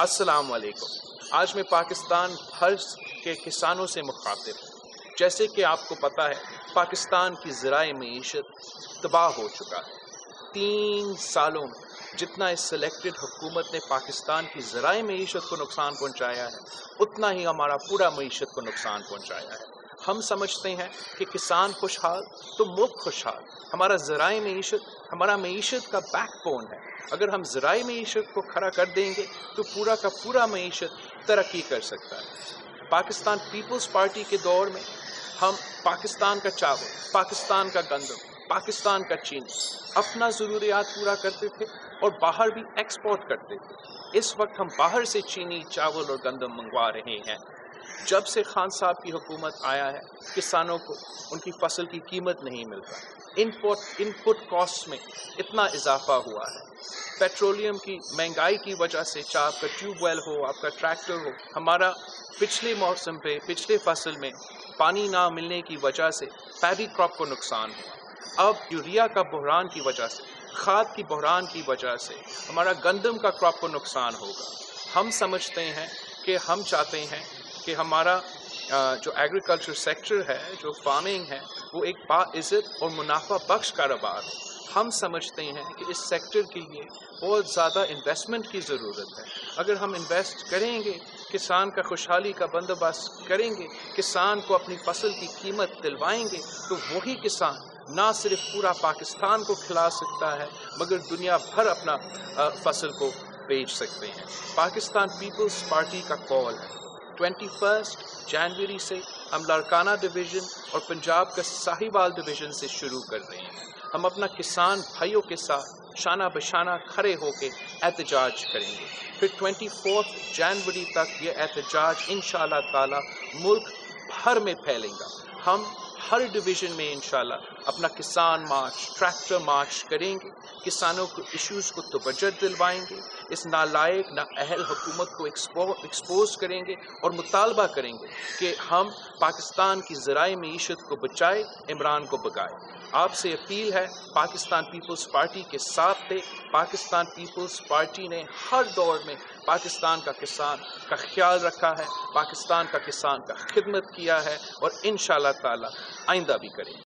अस्सलाम वालेकुम। आज मैं पाकिस्तान भर के किसानों से मुखातिब हूँ। जैसे कि आपको पता है, पाकिस्तान की ज़राए मीशत तबाह हो चुका है। तीन सालों में जितना इस सिलेक्टेड हुकूमत ने पाकिस्तान की ज़राए मीशत को नुकसान पहुँचाया है, उतना ही हमारा पूरा मीशत को नुकसान पहुँचाया है। हम समझते हैं कि किसान खुशहाल तो मुल्क खुशहाल। हमारा ज़राए मीशत, हमारा मीशत का बैकबोन है। अगर हम ज़राए मीशत को खड़ा कर देंगे तो पूरा का पूरा मीशत तरक्की कर सकता है। पाकिस्तान पीपल्स पार्टी के दौर में हम पाकिस्तान का चावल, पाकिस्तान का गंदम, पाकिस्तान का चीनी, अपना ज़रूरियात पूरा करते थे और बाहर भी एक्सपोर्ट करते थे। इस वक्त हम बाहर से चीनी, चावल और गंदम मंगवा रहे हैं। जब से खान साहब की हुकूमत आया है, किसानों को उनकी फ़सल की कीमत नहीं मिल रहा इनपुट इनपुट कॉस्ट में इतना इजाफा हुआ है। पेट्रोलियम की महँगाई की वजह से चाहे आपका ट्यूबवेल हो, आपका ट्रैक्टर हो, हमारा पिछले मौसम पे, पिछले फ़सल में पानी ना मिलने की वजह से पैडी क्रॉप को नुकसान हुआ। अब यूरिया का बहरान की वजह से, खाद की बहरान की वजह से हमारा गंदम का क्रॉप को नुकसान होगा। हम समझते हैं कि हम चाहते हैं कि हमारा जो एग्रीकल्चर सेक्टर है, जो फ़ार्मिंग है, वो एक बाइज़्ज़त और मुनाफा बख्श कारोबार हम समझते हैं कि इस सेक्टर के लिए बहुत ज़्यादा इन्वेस्टमेंट की ज़रूरत है। अगर हम इन्वेस्ट करेंगे, किसान का खुशहाली का बंदोबस्त करेंगे, किसान को अपनी फ़सल की कीमत दिलवाएँगे तो वही किसान ना सिर्फ़ पूरा पाकिस्तान को खिला सकता है, मगर दुनिया भर अपना फ़सल को बेच सकते हैं। पाकिस्तान पीपल्स पार्टी का कॉल है। ट्वेंटी फ़र्स्ट जनवरी से हम लड़काना डिवीज़न और पंजाब का साहिवाल डिवीज़न से शुरू कर रहे हैं। हम अपना किसान भाइयों के साथ शाना बशाना खड़े होकर एहतजाज करेंगे। फिर ट्वेंटी फोर्थ जनवरी तक ये एहतजाज इन ताला मुल्क भर में फैलेगा। हम हर डिवीज़न में इंशाल्लाह अपना किसान मार्च ट्रैक्टर मार्च करेंगे। किसानों को इश्यूज़ को तोज्जत दिलवाएँगे। इस नालायक ना अहल हुकूमत को एक्सपो एक्सपोज करेंगे और मुतालबा करेंगे कि हम पाकिस्तान की ज़राए मीशत को बचाए, इमरान को बगाए। आपसे अपील है, पाकिस्तान पीपल्स पार्टी के साथ थे। पाकिस्तान पीपल्स पार्टी ने हर दौर में पाकिस्तान का किसान का ख्याल रखा है, पाकिस्तान का किसान का खिदमत किया है और इन ताला आइंदा भी करेंगे।